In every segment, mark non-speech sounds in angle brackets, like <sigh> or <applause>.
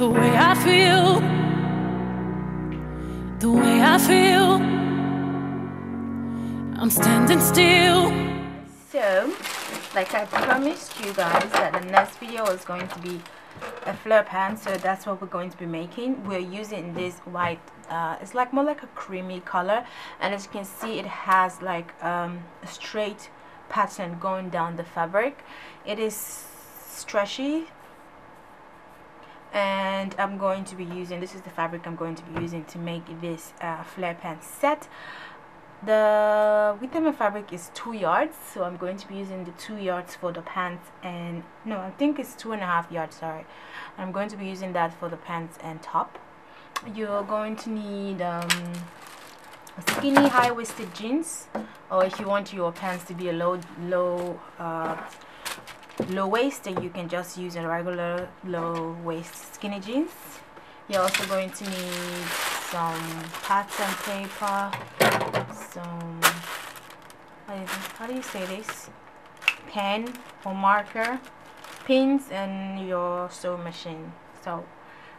the way I feel. The way I feel. I'm standing still. So, like I promised you guys that the next video is going to be a flare pan so that's what we're going to be making we're using this white uh, it's like more like a creamy color and as you can see it has like um, a straight pattern going down the fabric it is stretchy and I'm going to be using this is the fabric I'm going to be using to make this uh, flare pan set. The width of my fabric is two yards so I'm going to be using the two yards for the pants and no I think it's two and a half yards sorry. I'm going to be using that for the pants and top. You're going to need um, skinny high-waisted jeans or if you want your pants to be a low low uh, low waist then you can just use a regular low waist skinny jeans. You're also going to need some pattern paper some how do you say this? Pen or marker pins and your sewing machine. So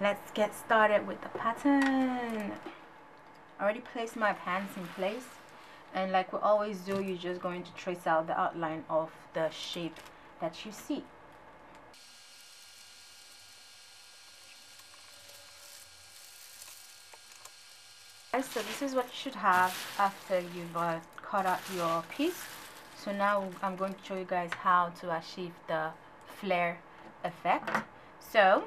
let's get started with the pattern. I already placed my pants in place and like we always do you're just going to trace out the outline of the shape that you see. So this is what you should have after you've uh, cut out your piece. So now I'm going to show you guys how to achieve the flare effect. So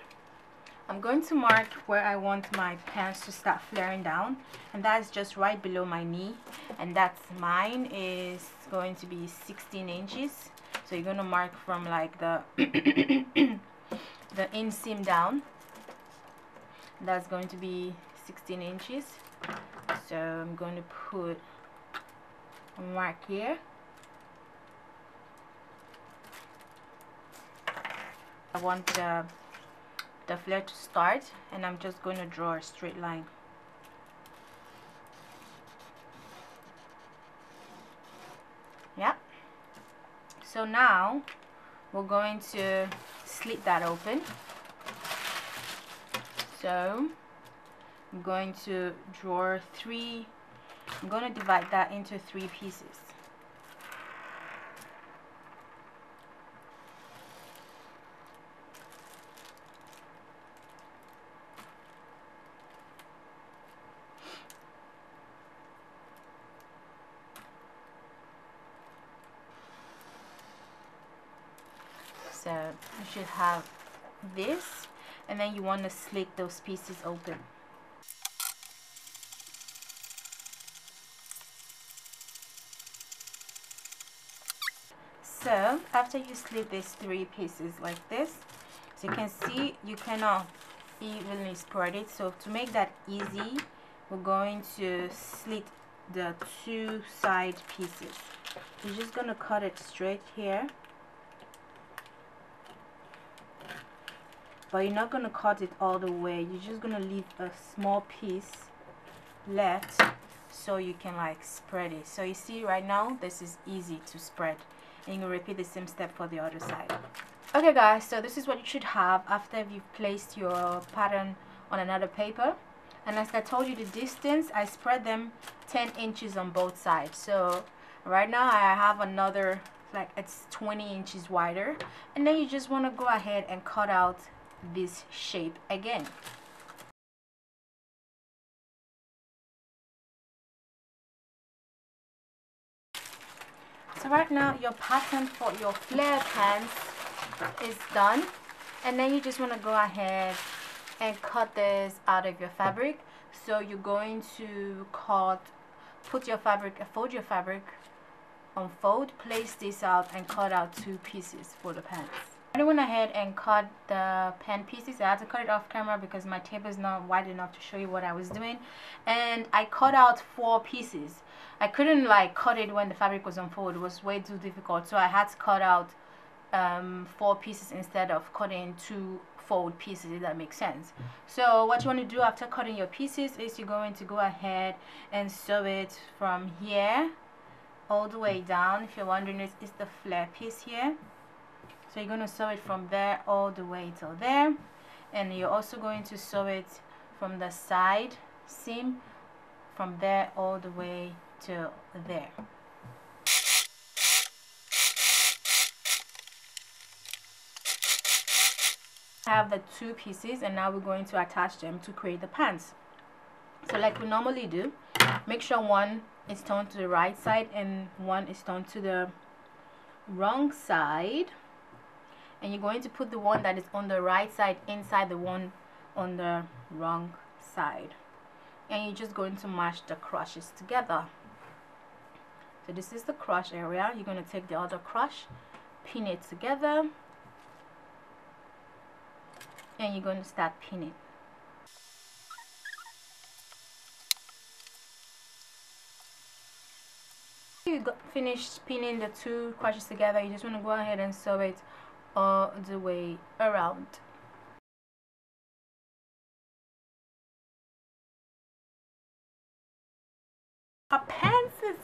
I'm going to mark where I want my pants to start flaring down and that's just right below my knee. And that's mine is going to be 16 inches so you're going to mark from like the <coughs> the inseam down. That's going to be 16 inches. So I'm going to put a mark here. I want the, the flare to start and I'm just going to draw a straight line yeah so now we're going to slit that open. So I'm going to draw three I'm going to divide that into three pieces you should have this and then you want to slit those pieces open. So after you slit these three pieces like this so you can see you cannot evenly spread it so to make that easy we're going to slit the two side pieces. You're just going to cut it straight here but you're not going to cut it all the way. You're just going to leave a small piece left so you can like spread it. So you see right now this is easy to spread. And you repeat the same step for the other side. Okay guys so this is what you should have after you've placed your pattern on another paper. And as I told you the distance I spread them 10 inches on both sides. So right now I have another like it's 20 inches wider. And then you just want to go ahead and cut out this shape again. So right now your pattern for your flare pants is done. And then you just want to go ahead and cut this out of your fabric. So you're going to cut put your fabric fold your fabric unfold place this out and cut out two pieces for the pants I went ahead and cut the pen pieces. I had to cut it off camera because my table is not wide enough to show you what I was doing. And I cut out four pieces. I couldn't like cut it when the fabric was unfolded. It was way too difficult. So I had to cut out um, four pieces instead of cutting two fold pieces if that makes sense so what you want to do after cutting your pieces is you're going to go ahead and sew it from here all the way down if you're wondering it's, it's the flare piece here so you're going to sew it from there all the way till there. And you're also going to sew it from the side seam from there all the way to there. I have the two pieces and now we're going to attach them to create the pants. So like we normally do make sure one is turned to the right side and one is turned to the wrong side and you're going to put the one that is on the right side inside the one on the wrong side. And you're just going to match the crotches together. So this is the crotch area. You're going to take the other crotch pin it together and you're going to start pinning. You finished pinning the two crotches together. You just want to go ahead and sew it all the way around. Our pants is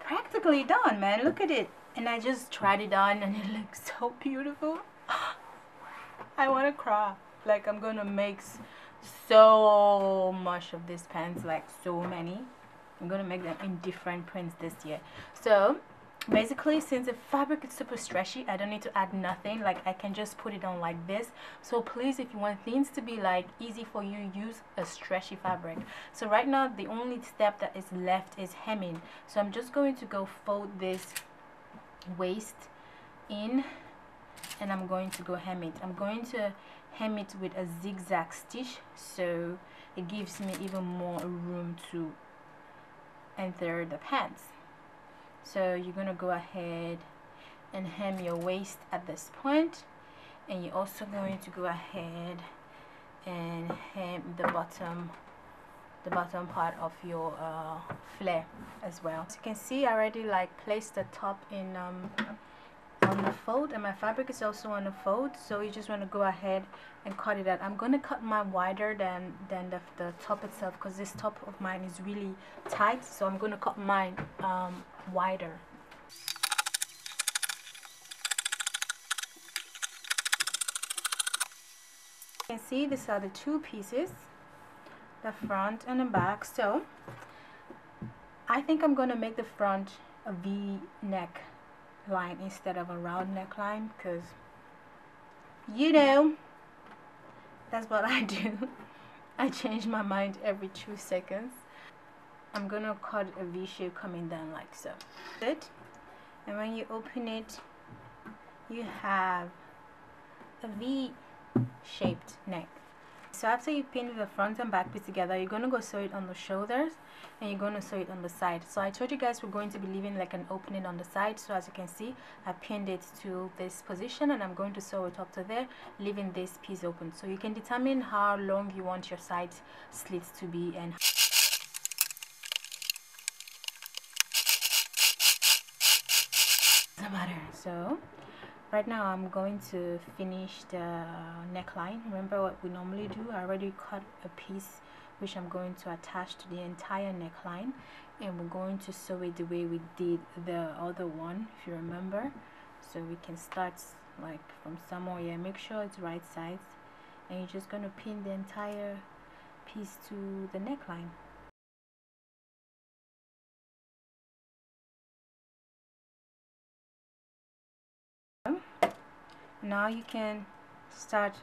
practically done man. Look at it. And I just tried it on and <laughs> it looks so beautiful. <gasps> I want to cry. Like I'm gonna make so much of these pants like so many. I'm gonna make them in different prints this year. So basically since the fabric is super stretchy I don't need to add nothing. Like I can just put it on like this. So please if you want things to be like easy for you use a stretchy fabric. So right now the only step that is left is hemming. So I'm just going to go fold this waist in and I'm going to go hem it. I'm going to hem it with a zigzag stitch so it gives me even more room to enter the pants so you're gonna go ahead and hem your waist at this point. And you're also going to go ahead and hem the bottom the bottom part of your uh, flare as well. As you can see I already like placed the top in um, on the fold and my fabric is also on the fold. So you just want to go ahead and cut it out. I'm going to cut mine wider than than the, the top itself because this top of mine is really tight. So I'm going to cut mine um, wider. You can see these are the two pieces the front and the back. So I think I'm going to make the front a V neck line instead of a round neckline because you know that's what I do. <laughs> I change my mind every two seconds I'm gonna cut a V shape coming down like so. Good. and when you open it you have a V shaped neck. So after you pin the front and back piece together you're to go sew it on the shoulders and you're to sew it on the side. So I told you guys we're going to be leaving like an opening on the side. So as you can see I pinned it to this position and I'm going to sew it up to there leaving this piece open. So you can determine how long you want your side slits to be and doesn't matter. So right now I'm going to finish the neckline. Remember what we normally do? I already cut a piece which I'm going to attach to the entire neckline and we're going to sew it the way we did the other one if you remember. So we can start like from somewhere. Here make sure it's right sides and you're just going to pin the entire piece to the neckline now you can start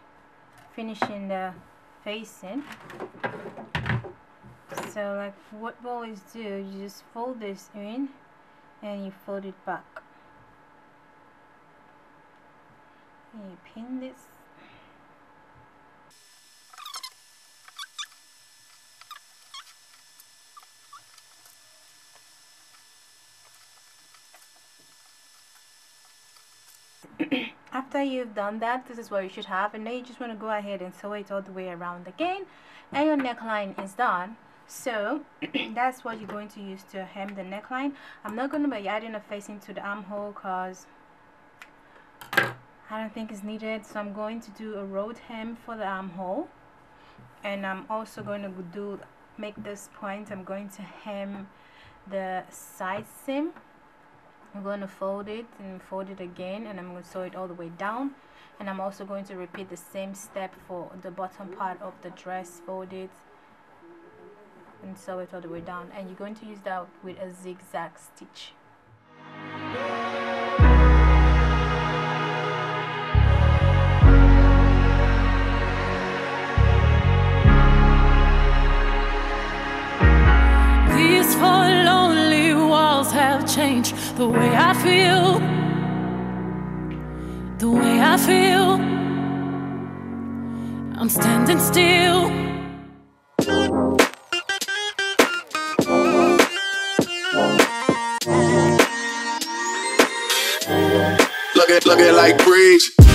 finishing the facing. So like what we always do you just fold this in and you fold it back. And you pin this <coughs> <coughs> <coughs> after you've done that this is what you should have and then you just want to go ahead and sew it all the way around again and your neckline is done. So <clears throat> that's what you're going to use to hem the neckline. I'm not going to be adding a facing to the armhole because I don't think it's needed so I'm going to do a rolled hem for the armhole. And I'm also going to do make this point I'm going to hem the side seam I'm going to fold it and fold it again and I'm going to sew it all the way down. And I'm also going to repeat the same step for the bottom part of the dress fold it and sew it all the way down. And you're going to use that with a zigzag stitch the way I feel. The way I feel. I'm standing still. Look it, look it like breeze.